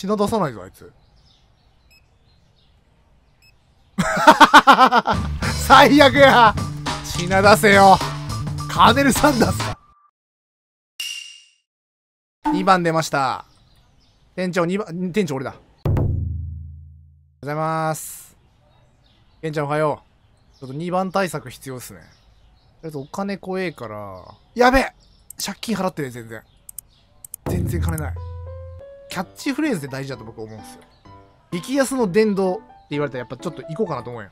品出さないぞ、あいつ。最悪や品出せよカーネル・サンダースか。2番出ました。店長2番、店長俺だ。おはようございます。ケンちゃんおはよう。ちょっと2番対策必要っすね。とりあえずお金怖えから。やべえ借金払ってね、全然。全然金ない。キャッチフレーズで大事だと僕思うんですよ。激安の殿堂って言われたらやっぱちょっと行こうかなと思うよ。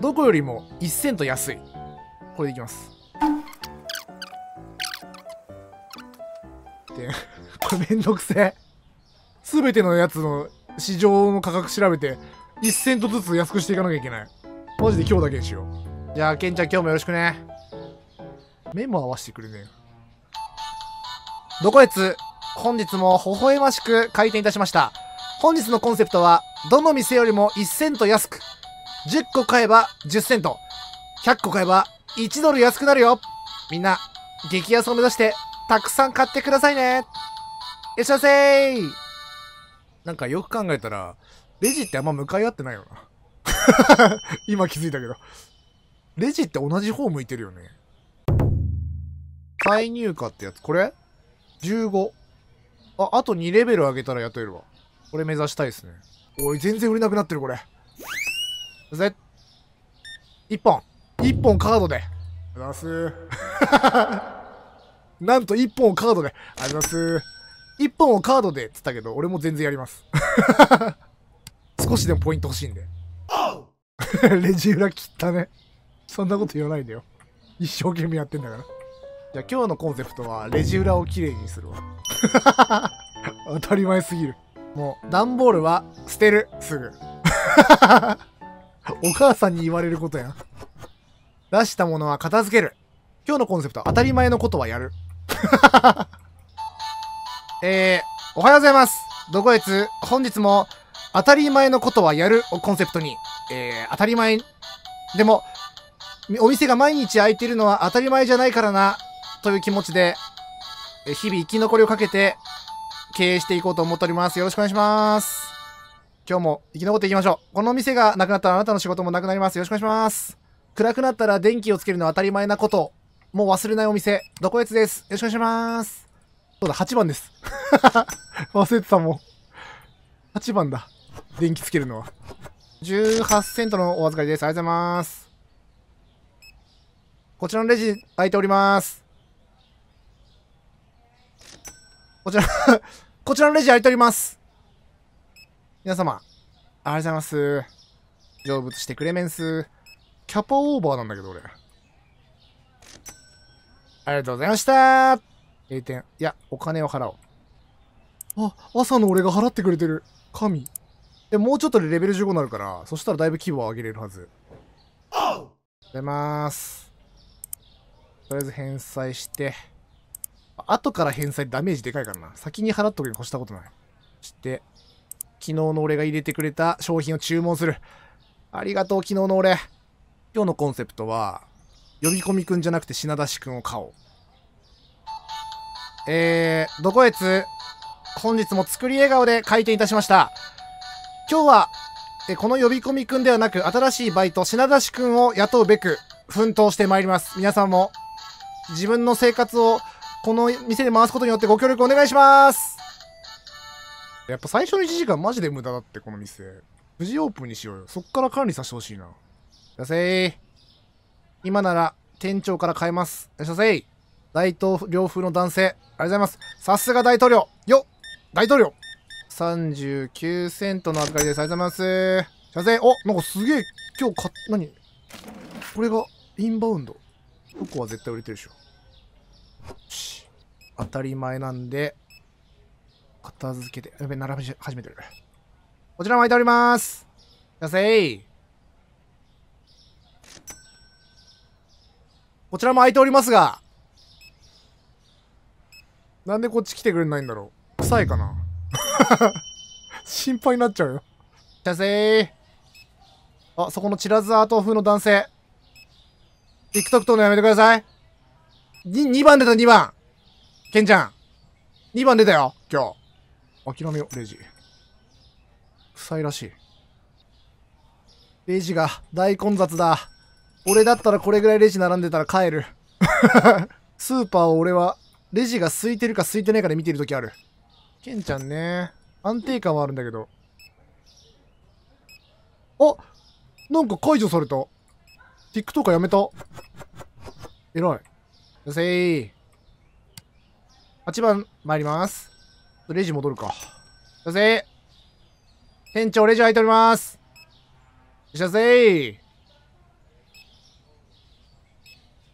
どこよりも1セント安い。これでいきます。で、これめんどくせえ。すべてのやつの市場の価格調べて、1セントずつ安くしていかなきゃいけない。マジで今日だけにしよう。じゃあ、ケンちゃん今日もよろしくね。目も合わせてくれねえ。どこへつ？本日も微笑ましく開店いたしました。本日のコンセプトは、どの店よりも1セント安く。10個買えば10セント。100個買えば1ドル安くなるよ。みんな、激安を目指して、たくさん買ってくださいね。いらっしゃいませーなんかよく考えたら、レジってあんま向かい合ってないよな。今気づいたけど。レジって同じ方向いてるよね。再入荷ってやつ。これ ?15。あ、あと2レベル上げたら雇えるわ。これ目指したいですね。おい、全然売れなくなってる、これ。ぜ。1本。1本カードで。ありがとうございます。なんと1本をカードで。ありがとうございます。1本をカードでっつったけど、俺も全然やります。少しでもポイント欲しいんで。レジ裏切ったね。そんなこと言わないでよ。一生懸命やってんだから。じゃあ今日のコンセプトは、レジ裏をきれいにするわ。当たり前すぎる。もう、段ボールは捨てる。すぐ。お母さんに言われることやん。出したものは片付ける。今日のコンセプトは当たり前のことはやる。えー、おはようございます。どこへつ、本日も当たり前のことはやるをコンセプトに、えー、当たり前、でも、お店が毎日開いてるのは当たり前じゃないからな、という気持ちで、日々生き残りをかけて経営していこうと思っております。よろしくお願いします。今日も生き残っていきましょう。このお店がなくなったらあなたの仕事もなくなります。よろしくお願いします。暗くなったら電気をつけるのは当たり前なこと。もう忘れないお店、どこやつです。よろしくお願いします。そうだ、8番です。忘れてたもん。8番だ。電気つけるのは。18セントのお預かりです。ありがとうございます。こちらのレジ開いております。こちら、こちらのレジ開いております。皆様、ありがとうございます。成仏してくれめんす。キャパオーバーなんだけど、俺。ありがとうございました閉店。いや、お金を払おう。あ、朝の俺が払ってくれてる。神。で、もうちょっとでレベル15になるから、そしたらだいぶ規模を上げれるはず。ありがとうございます。とりあえず返済して。後から返済ダメージでかいからな。先に払っとくに越したことない。そして、昨日の俺が入れてくれた商品を注文する。ありがとう、昨日の俺。今日のコンセプトは、呼び込みくんじゃなくて品出しくんを買おう。えー、どこへつ、本日も作り笑顔で開店いたしました。今日は、えこの呼び込みくんではなく、新しいバイト、品出しくんを雇うべく、奮闘してまいります。皆さんも、自分の生活を、この店で回すことによってご協力お願いしますやっぱ最初の1時間マジで無駄だって、この店。無事オープンにしようよ。そっから管理させてほしいな。いらっしゃい今なら店長から変えます。いらっしゃい大統領風の男性。ありがとうございます。さすが大統領。よっ大統領 !39 セントの預かりです。ありがとうございます。いらっしゃいおなんかすげえ、今日か、何？これがインバウンド。ここは絶対売れてるでしょ。当たり前なんで、片付けて、やべ、並び始めてる。こちらも空いております。いらっしゃい。こちらも空いておりますが、なんでこっち来てくれないんだろう臭いかな 心配になっちゃうよ。いらっしゃい。あ、そこのチラズアート風の男性。TikTok 撮るのやめてください。に、2番出た2番。ケンちゃん。2番出たよ、今日。諦めよう、レジ。臭いらしい。レジが大混雑だ。俺だったらこれぐらいレジ並んでたら帰る。スーパーを俺は、レジが空いてるか空いてないかで見てるときある。ケンちゃんね。安定感はあるんだけど。あなんか解除された。TikTok やめた。偉い。よせー。8番参ります。レジ戻るか。よせー。店長レジ空いております。いらっしゃせー。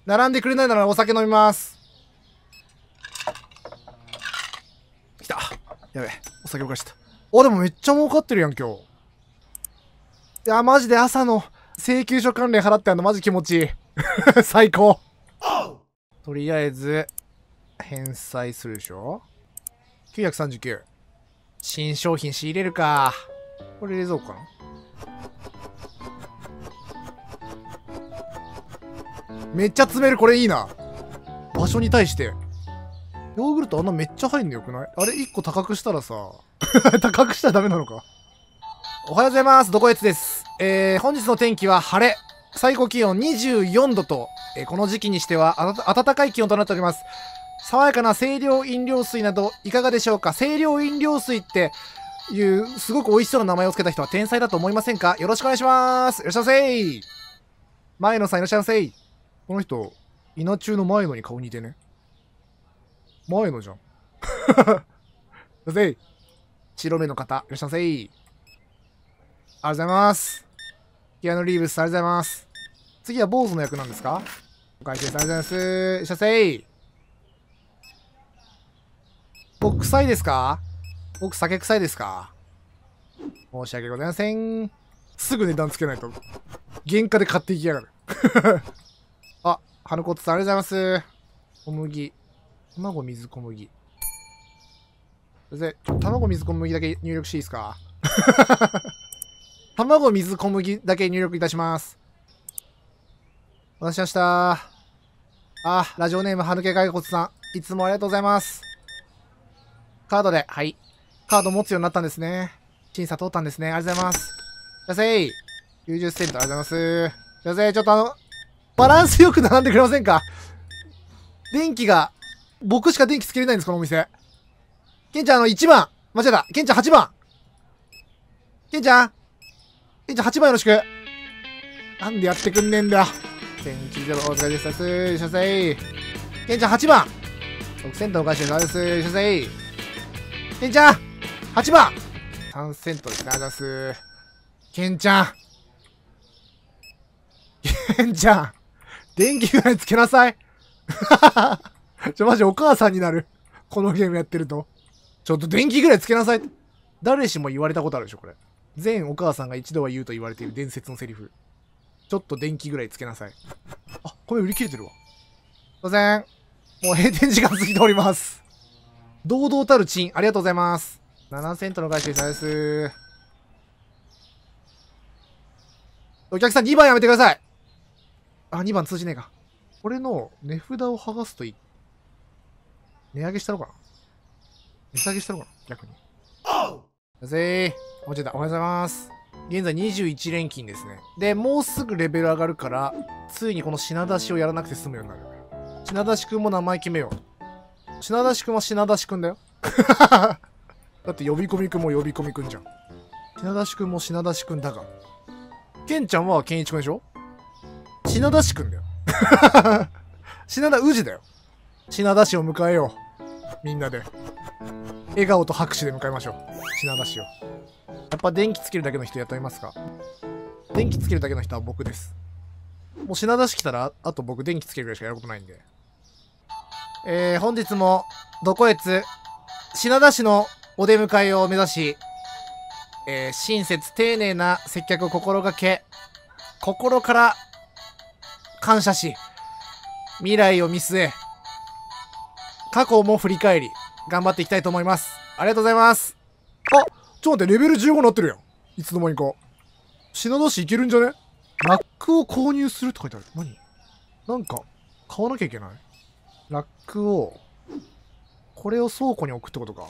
並んでくれないならお酒飲みます。来た。やべえ。お酒おかした。あ、でもめっちゃ儲かってるやん、今日。いや、マジで朝の請求書関連払ってあのマジ気持ちいい。最高。とりあえず、返済するでしょ ?939。新商品仕入れるか。これ冷蔵庫かなめっちゃ詰めるこれいいな。場所に対して。ヨーグルトあんなめっちゃ入んのよくない？あれ1個高くしたらさ。高くしたらダメなのかおはようございます。どこやつです。えー、本日の天気は晴れ。最高気温24度と、えこの時期にしては暖かい気温となっております。爽やかな清涼飲料水などいかがでしょうか？清涼飲料水っていうすごく美味しそうな名前を付けた人は天才だと思いませんか？よろしくお願いしますいらっしゃいませ前野さんいらっしゃいませこの人、稲中の前野に顔似てね。前野じゃん。いらっしゃい白目の方、いらっしゃいませありがとうございます。キアヌ・リーブス、ありがとうございます。次は坊主の役なんですか？お会計さんありがとうございます。いらっしゃい僕臭いですか？僕酒臭いですか？申し訳ございません。すぐ値段つけないと。原価で買っていきやがる。あ、春子さんありがとうございます。小麦。卵、水、小麦。で、ちょ卵、水、小麦だけ入力していいですか？卵、水、小麦だけ入力いたします。お待たせしました。あ、ラジオネーム、はぬけがいこつさん。いつもありがとうございます。カードで、はい。カード持つようになったんですね。審査通ったんですね。ありがとうございます。じゃせい。90セントありがとうございます。じゃせい、ちょっとあの、バランスよく並んでくれませんか？電気が、僕しか電気つけれないんです、このお店。ケンちゃん、あの、1番。間違えた。ケンちゃん、8番。ケンちゃん。ケンちゃん、8番よろしく。なんでやってくんねえんだ。天気ゼロ、お疲れ様です。いらっしゃいませ。ケンちゃん、8番。6セントお返しです。ありがとうございます。いらっしゃせ。ケンちゃん !8 番 !3 セントですね。ありがとうございます。ケンちゃんケンちゃん電気ぐらいつけなさいちょ、マジお母さんになる。このゲームやってると。ちょっと電気ぐらいつけなさい。誰しも言われたことあるでしょ、これ。全お母さんが一度は言うと言われている伝説のセリフ。ちょっと電気ぐらいつけなさい。あ、米売り切れてるわ。すいません。もう閉店時間過ぎております。堂々たるチン、ありがとうございます。7セントの返しです。です。お客さん2番やめてください。あ、2番通じねえか。これの値札を剥がすといい。値上げしたのかな値下げしたのかな逆に。だぜー。もうち。おはようございます。現在21連勤ですね。で、もうすぐレベル上がるから、ついにこの品出しをやらなくて済むようになる。品出しくんも名前決めよう。品出しくんは品出しくんだよ。だって呼び込みくんも呼び込みくんじゃん。品出しくんも品出しくんだが。ケンちゃんはケンイチくんでしょ？品出しくんだよ。品田宇治だよ。品出しを迎えよう。みんなで。笑顔と拍手で迎えましょう。品出しを。やっぱ電気つけるだけの人雇いますか？電気つけるだけの人は僕です。もう品出し来たら、あと僕電気つけるぐらいしかやることないんで。えー、本日も、どこへつ、品出しのお出迎えを目指し、えー、親切丁寧な接客を心がけ、心から感謝し、未来を見据え、過去も振り返り、頑張っていきたいと思います。ありがとうございます。あ、ちょっと待って、レベル15になってるやん。いつの間にか。品出しいけるんじゃね？ラックを購入するって書いてある。何？なんか、買わなきゃいけない？ラックを、これを倉庫に置くってことか。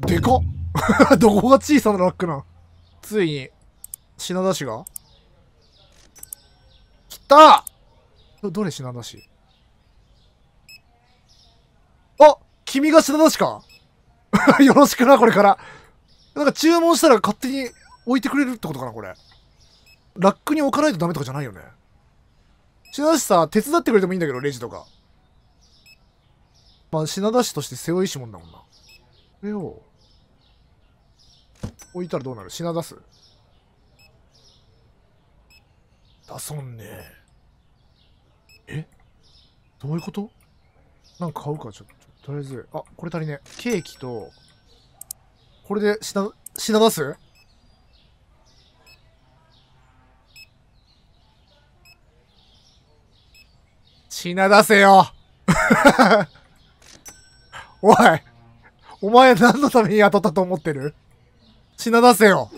でかっ。どこが小さなラックなん？ついに、品出しが？来た！ど、どれ品出し？あ君が品出しか？よろしくな、これから。なんか注文したら勝手に置いてくれるってことかな、これ。ラックに置かないとダメとかじゃないよね。品出しさ、手伝ってくれてもいいんだけど、レジとか。まあ、品出しとして背負いしもんだもんな。これを、置いたらどうなる？品出す？出そんねえ。え？どういうこと？なんか買うか、ちょっと。とりあえず、あ、これ足りねえ。ケーキと、これで品、品出す？品出せよ おいお前何のために雇ったと思ってる？品出せよ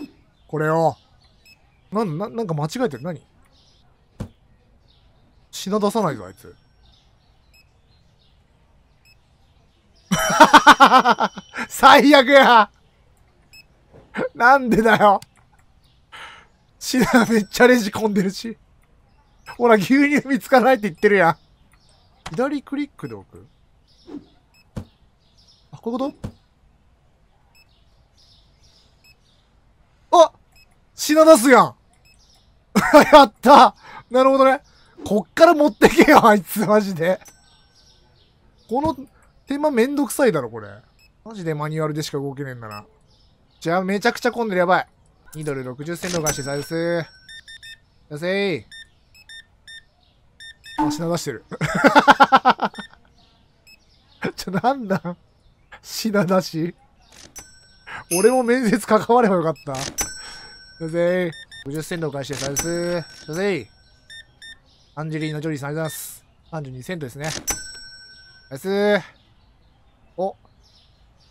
これを。なん、な、なんか間違えてる何？品出さないぞ、あいつ。最悪やなんでだよ品めっちゃレジ込んでるし。ほら、牛乳見つからないって言ってるやん。左クリックで置く？あ、こういうこと？あ品出すやん やったなるほどね。こっから持ってけよ、あいつ、マジで。この手間めんどくさいだろ、これ。マジでマニュアルでしか動けねえんだな。じゃあ、めちゃくちゃ混んでる、やばい。2ドル60セント貸してさです。よせー。あ、品出してる。ちょ、なんだ？品出し？俺も面接関わればよかった。よせー。50セント返してさです。よせー。アンジェリーナ・ジョリーさんありがとうございます。32セントですね。ナイスお、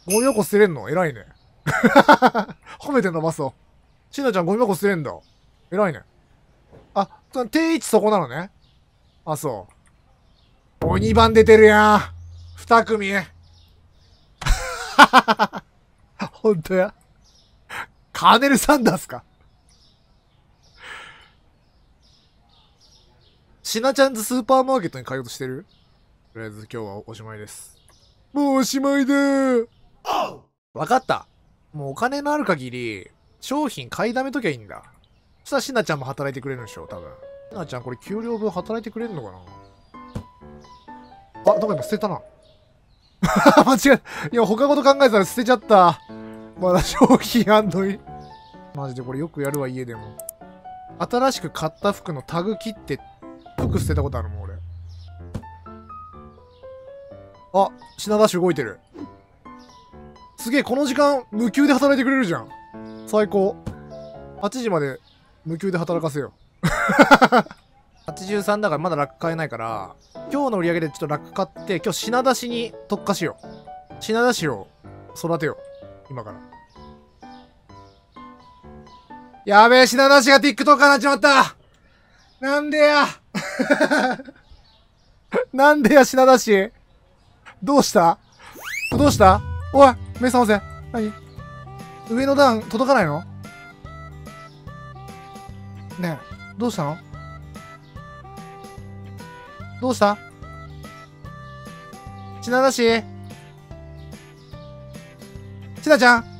ゴミ箱捨てれんの？偉いね。褒めてんの、バスを。しなちゃんゴミ箱捨てれんだ。偉いね。あ、定位置そこなのね。あ、そう。お、2番出てるやん。2組。ほんとや。カーネル・サンダースか。シナちゃんズスーパーマーケットに通うとしてる？とりあえず今日はおしまいです。もうおしまいだわかった。もうお金のある限り、商品買いだめときゃいいんだ。そしたらしなちゃんも働いてくれるんでしょ、多分。しなちゃんこれ給料分働いてくれるのかな？あ、どか今捨てたな。間違えいや、他こと考えたら捨てちゃった。まだ商品あんのに。マジでこれよくやるわ、家でも。新しく買った服のタグ切って服捨てたことあるもんあ品出し動いてる。すげえこの時間無給で働いてくれるじゃん。最高。8時まで無給で働かせよ。う83だからまだラック買えないから今日の売り上げでちょっとラック買って今日品出しに特化しよう。品出しを育てよう。今から。やべえ品出しが TikTok になっちまった。なんでや。なんでや、品出しどうした？どうした？おい、目覚ませ。何？上の段届かないの？ねえ、どうしたの？どうした？ちなだし。ちなちゃん。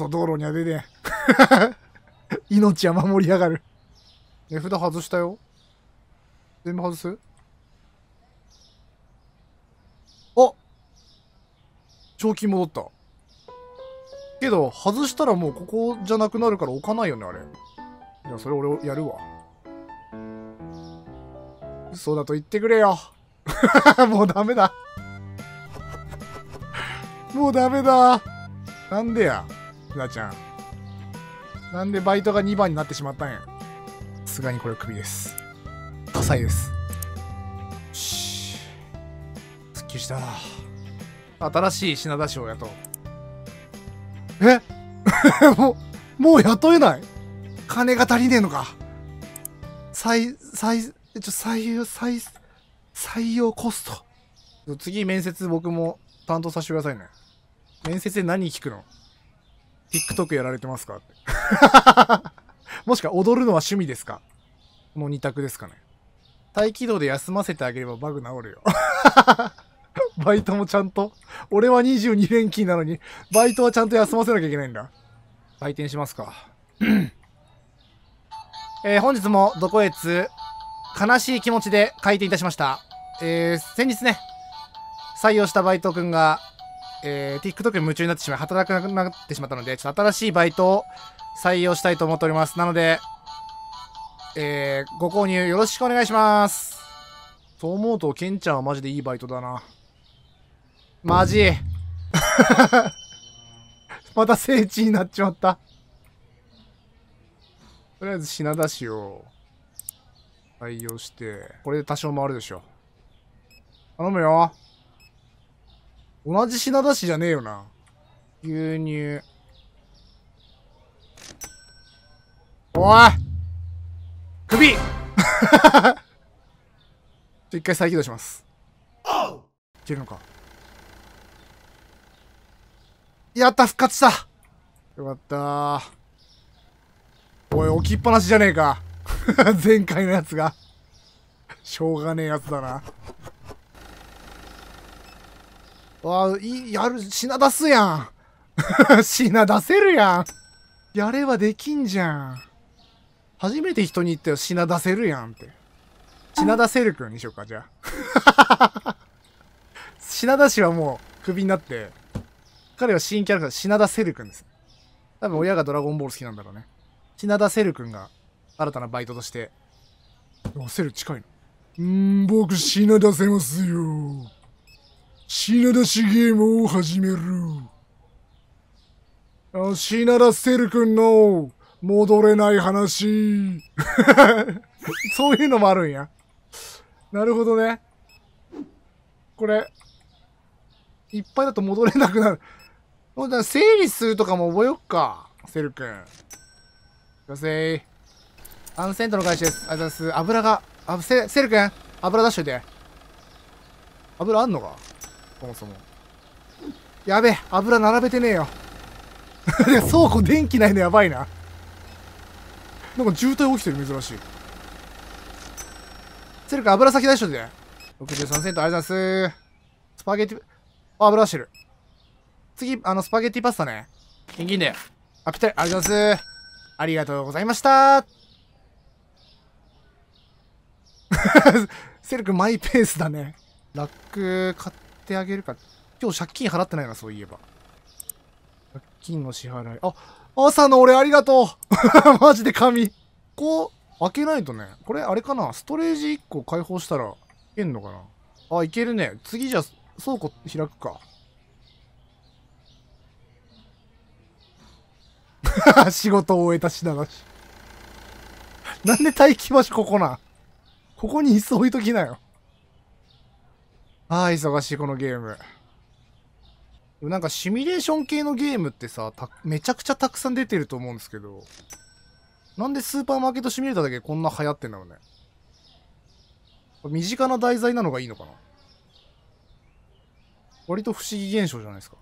そ道路には出ねえ 命は守りやがる。値札外したよ。全部外す？あ！賞金戻った。けど外したらもうここじゃなくなるから置かないよねあれ。いやそれ俺やるわ。嘘だと言ってくれよ。もうダメだ。もうダメだ。なんでや？ひなちゃん。なんでバイトが2番になってしまったんや？さすがにこれクビです。火災です。よしすっきりした。新しい品出しをやとう。え？もう、もう雇えない？金が足りねえのか。採、採、ちょ、採用、採、採用コスト。次面接僕も担当させてくださいね。面接で何聞くの？?TikTok やられてますか？もしくは踊るのは趣味ですか？この二択ですかね。待機動で休ませてあげればバグ治るよ。バイトもちゃんと？俺は22連勤なのに、バイトはちゃんと休ませなきゃいけないんだ。売店しますか。えー、本日もどこへつ、悲しい気持ちで開店いたしました。えー、先日ね、採用したバイト君が、えー、TikTok に夢中になってしまい、働かなくなってしまったので、ちょっと新しいバイトを採用したいと思っております。なので、えー、ご購入よろしくお願いします。そう思うと、ケンちゃんはマジでいいバイトだな。マジ。また聖地になっちまった。とりあえず品出しを採用して、これで多少回るでしょ。頼むよ。同じ品出しじゃねえよな。牛乳。おい首 一回再起動します。いけるのかやった復活したよかったおい、置きっぱなしじゃねえか。前回のやつが。しょうがねえやつだな。わあ、い、やる、品出すやん。品出せるやん。やればできんじゃん。初めて人に言ったよ、品出せるやんって。品出せるくんにしようか、じゃあ。品出しはもう、クビになって、彼は新キャラクター、品田セル君です。多分親がドラゴンボール好きなんだろうね。品田セル君が新たなバイトとして。セル近いの。んー、僕品出せますよ。品出しゲームを始める。あ、品田セル君の戻れない話。そういうのもあるんや。なるほどね。これ、いっぱいだと戻れなくなる。ほん整理するとかも覚えよっか。セル君。女性。アンセントの返しです。ありがとうございます。油が、あ、セセル君油出しといて。油あんのか？そもそも。やべえ、油並べてねえよ。倉庫電気ないのやばいな。なんか渋滞起きてる、珍しい。セル君油先出しといて。63セントありがとうございます。スパゲティ、あ、油出してる。次、あの、スパゲッティパスタね。キンキンで。あ、ぴったり。ありがとうございます。ありがとうございました。セル君マイペースだね。ラック買っててあげるか。今日借金払ってないな、そういえば。借金の支払い。あ、朝の俺ありがとう マジで神。こう、開けないとね。これあれかな？ストレージ1個開放したらいけんのかな？あ、いけるね。次じゃ倉庫開くか。仕事を終えた品出し。なんで待機場所ここなここに椅子置いときなよ。ああ、忙しいこのゲーム。なんかシミュレーション系のゲームってさ、めちゃくちゃたくさん出てると思うんですけど、なんでスーパーマーケットシミュレーターだけこんな流行ってんだろうね。身近な題材なのがいいのかな？割と不思議現象じゃないですか？